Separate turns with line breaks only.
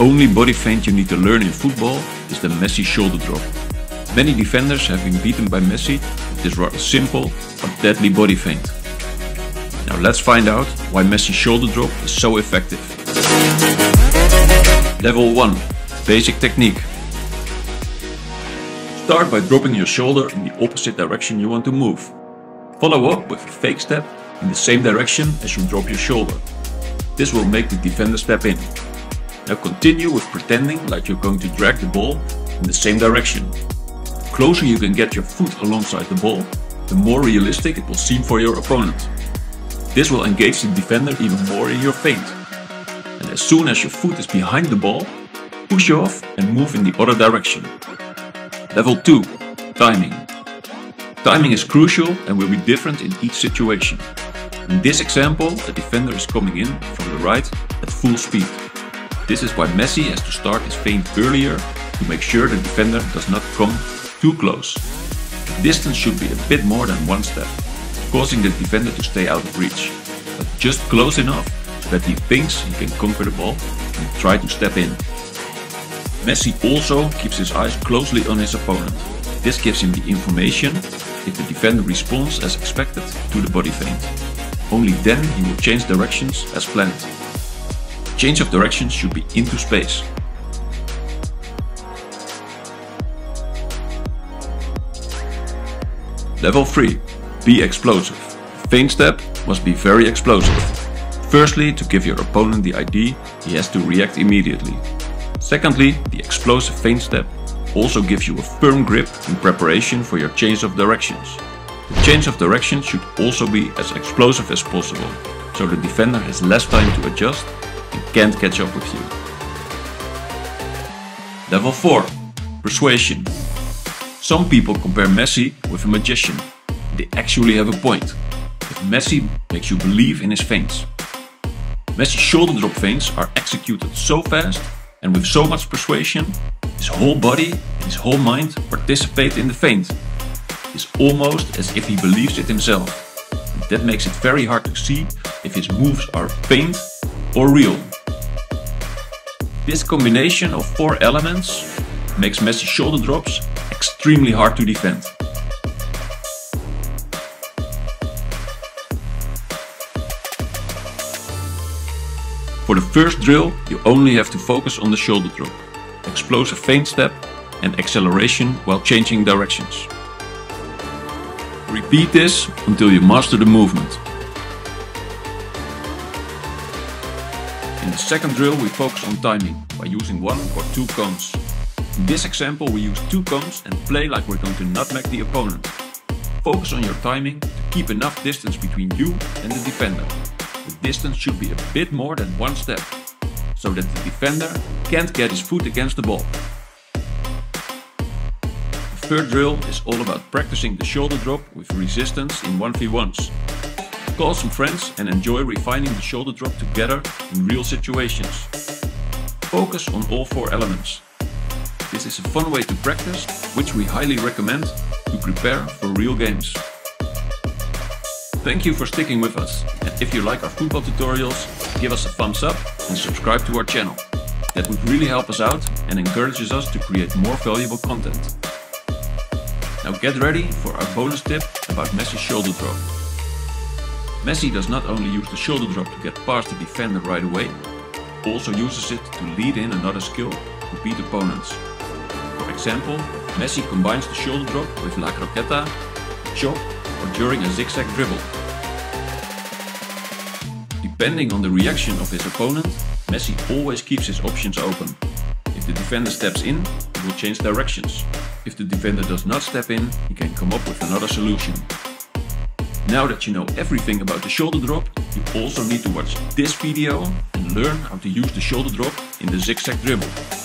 Only body feint you need to learn in football is the Messi shoulder drop. Many defenders have been beaten by Messi with this rather simple but deadly body feint. Now let's find out why Messi's shoulder drop is so effective. Level 1 Basic Technique Start by dropping your shoulder in the opposite direction you want to move. Follow up with a fake step in the same direction as you drop your shoulder. This will make the defender step in. Now continue with pretending like you're going to drag the ball in the same direction. Closer you can get your foot alongside the ball, the more realistic it will seem for your opponent. This will engage the defender even more in your feint. And as soon as your foot is behind the ball, push off and move in the other direction. Level 2. Timing. Timing is crucial and will be different in each situation. In this example, the defender is coming in from the right at full speed. This is why Messi has to start his feint earlier to make sure the defender does not come too close. Distance should be a bit more than one step, causing the defender to stay out of reach, but just close enough that he thinks he can conquer the ball and try to step in. Messi also keeps his eyes closely on his opponent. This gives him the information if the defender responds as expected to the body feint. Only then he will change directions as planned. Change of direction should be into space. Level 3. Be explosive. Feint step must be very explosive. Firstly, to give your opponent the idea he has to react immediately. Secondly, the explosive feint step also gives you a firm grip in preparation for your change of directions. The change of direction should also be as explosive as possible, so the defender has less time to adjust and can't catch up with you. Level 4. Persuasion. Some people compare Messi with a magician. They actually have a point. If Messi makes you believe in his feints. Messi's shoulder drop feints are executed so fast and with so much persuasion, his whole body and his whole mind participate in the feint. It's almost as if he believes it himself. That makes it very hard to see if his moves are feint or real. This combination of four elements makes Messi's shoulder drops extremely hard to defend. For the first drill, you only have to focus on the shoulder drop, explosive feint step and acceleration while changing directions. Repeat this until you master the movement. In the second drill we focus on timing by using one or two cones. In this example we use two cones and play like we're going to nutmeg the opponent. Focus on your timing to keep enough distance between you and the defender. The distance should be a bit more than one step, so that the defender can't get his foot against the ball. The third drill is all about practicing the shoulder drop with resistance in 1v1s. Call some friends and enjoy refining the shoulder drop together in real situations. Focus on all four elements. This is a fun way to practice, which we highly recommend to prepare for real games. Thank you for sticking with us. And if you like our football tutorials, give us a thumbs up and subscribe to our channel. That would really help us out and encourages us to create more valuable content. Now get ready for our bonus tip about Messi's shoulder drop. Messi does not only use the shoulder drop to get past the defender right away, also uses it to lead in another skill to beat opponents. Example, Messi combines the shoulder drop with La Croqueta, chop or during a zigzag dribble. Depending on the reaction of his opponent, Messi always keeps his options open. If the defender steps in, he will change directions. If the defender does not step in, he can come up with another solution. Now that you know everything about the shoulder drop, you also need to watch this video and learn how to use the shoulder drop in the zigzag dribble.